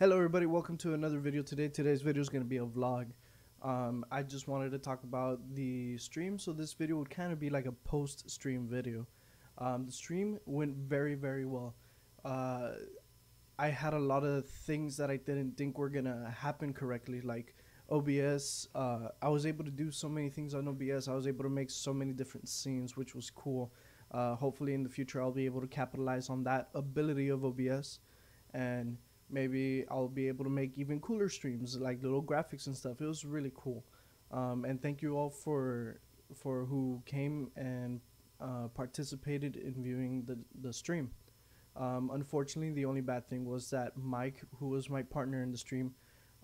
Hello everybody, welcome to another video today. Today's video is going to be a vlog. Um, I just wanted to talk about the stream, so this video would kind of be like a post-stream video. Um, the stream went very, very well. Uh, I had a lot of things that I didn't think were going to happen correctly, like OBS. Uh, I was able to do so many things on OBS. I was able to make so many different scenes, which was cool. Uh, hopefully in the future I'll be able to capitalize on that ability of OBS and maybe I'll be able to make even cooler streams, like little graphics and stuff. It was really cool. Um, and thank you all for for who came and uh, participated in viewing the the stream. Um, unfortunately, the only bad thing was that Mike, who was my partner in the stream,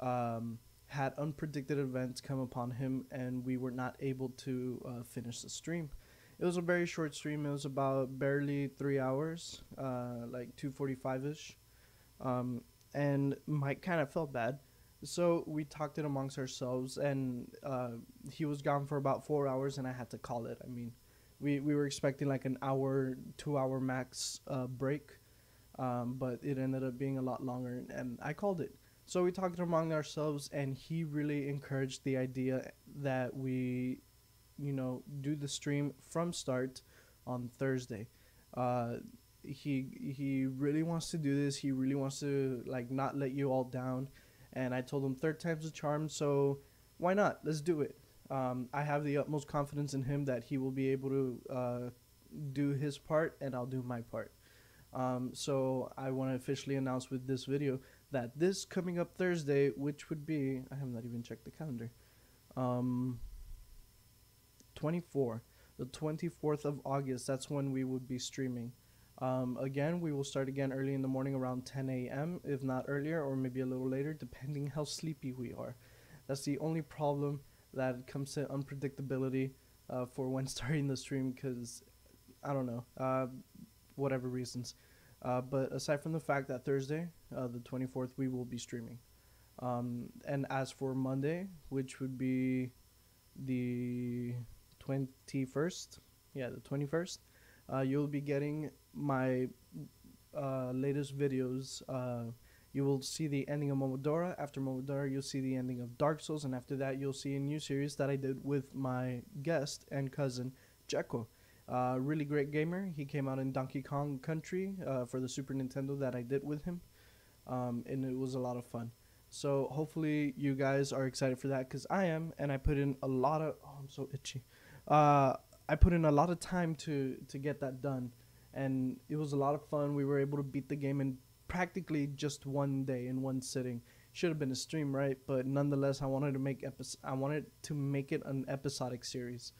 um, had unpredicted events come upon him, and we were not able to uh, finish the stream. It was a very short stream. It was about barely three hours, uh, like two forty-five ish. Um, and Mike kind of felt bad. So we talked it amongst ourselves, and uh, he was gone for about four hours, and I had to call it. I mean, we, we were expecting like an hour, two hour max uh, break, um, but it ended up being a lot longer, and I called it. So we talked among ourselves, and he really encouraged the idea that we, you know, do the stream from start on Thursday. Uh, he he really wants to do this. He really wants to like not let you all down. And I told him third time's a charm, so why not? Let's do it. Um, I have the utmost confidence in him that he will be able to uh, do his part, and I'll do my part. Um, so I want to officially announce with this video that this coming up Thursday, which would be I have not even checked the calendar, um, 24, the 24th of August. That's when we would be streaming. Um, again, we will start again early in the morning around 10 a.m., if not earlier, or maybe a little later, depending how sleepy we are. That's the only problem that comes to unpredictability uh, for when starting the stream, because I don't know, uh, whatever reasons. Uh, but aside from the fact that Thursday, uh, the 24th, we will be streaming. Um, and as for Monday, which would be the 21st, yeah, the 21st, uh, you'll be getting my uh, latest videos. Uh, you will see the ending of Momodora. After Momodora, you'll see the ending of Dark Souls, and after that, you'll see a new series that I did with my guest and cousin, Jekko. Uh, really great gamer. He came out in Donkey Kong Country uh, for the Super Nintendo that I did with him, um, and it was a lot of fun. So hopefully you guys are excited for that because I am, and I put in a lot of. Oh, I'm so itchy. Uh, I put in a lot of time to to get that done, and it was a lot of fun. We were able to beat the game in practically just one day in one sitting. Should have been a stream, right? But nonetheless, I wanted to make epi- I wanted to make it an episodic series.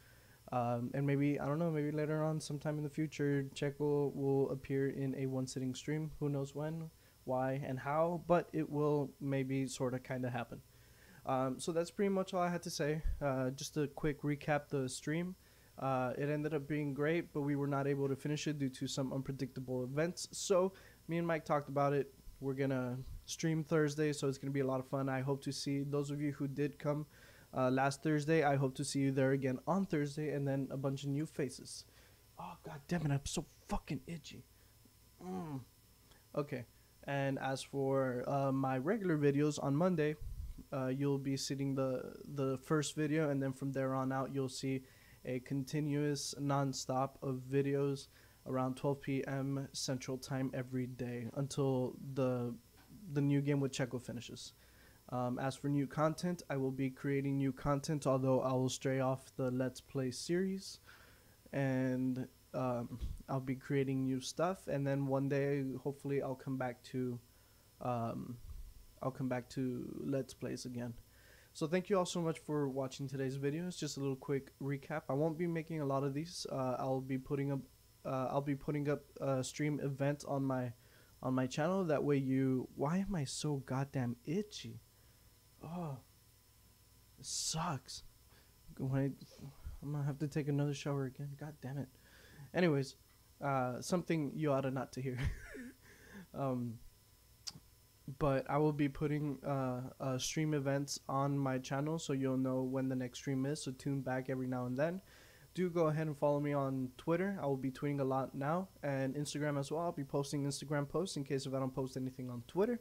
Um, and maybe I don't know, maybe later on, sometime in the future, will, will appear in a one sitting stream. Who knows when, why, and how? But it will maybe sort of kind of happen. Um, so that's pretty much all I had to say. Uh, just a quick recap the stream. Uh, it ended up being great, but we were not able to finish it due to some unpredictable events. So me and Mike talked about it. We're gonna stream Thursday, so it's gonna be a lot of fun. I hope to see those of you who did come uh, last Thursday. I hope to see you there again on Thursday, and then a bunch of new faces. Oh god damn it! I'm so fucking itchy. Mm. Okay, and as for uh, my regular videos on Monday, uh, you'll be seeing the the first video, and then from there on out, you'll see a continuous non-stop of videos around 12 p.m. Central Time every day until the the new game with Checo finishes. Um, as for new content, I will be creating new content, although I will stray off the Let's Play series, and um, I'll be creating new stuff. And then one day, hopefully, I'll come back to, um, I'll come back to Let's Plays again. So thank you all so much for watching today's video. It's just a little quick recap. I won't be making a lot of these. Uh, I'll be putting up uh, I'll be putting up a stream event on my on my channel. That way you why am I so goddamn itchy? Oh, it sucks. When I, I'm gonna have to take another shower again. God damn it. Anyways, uh, something you oughta not to hear. um, but I will be putting uh, uh, stream events on my channel so you'll know when the next stream is. So tune back every now and then. Do go ahead and follow me on Twitter. I will be tweeting a lot now and Instagram as well. I'll be posting Instagram posts in case if I don't post anything on Twitter.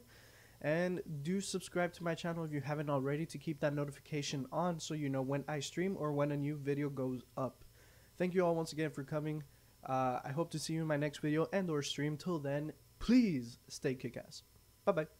And do subscribe to my channel if you haven't already to keep that notification on so you know when I stream or when a new video goes up. Thank you all once again for coming. Uh, I hope to see you in my next video and or stream. Till then, please stay kick-ass. Bye-bye.